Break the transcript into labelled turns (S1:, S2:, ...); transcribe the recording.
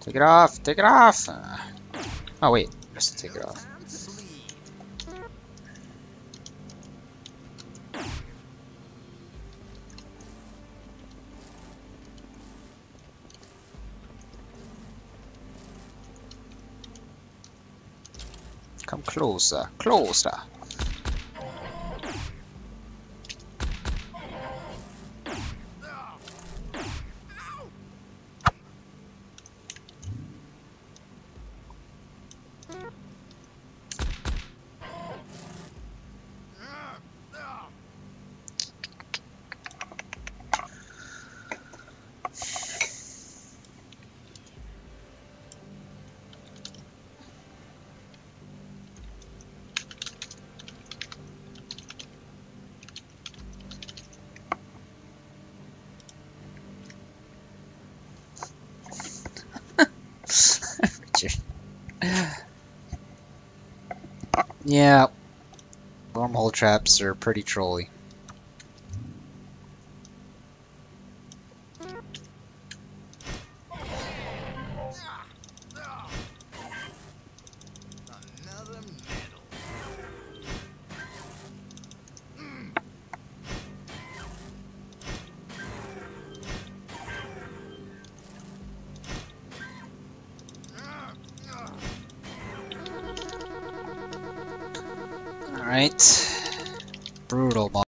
S1: Take it off! Take it off! Uh, oh wait, just take it off. Come closer, closer. Richard yeah, wormhole traps are pretty trolly. Alright. Brutal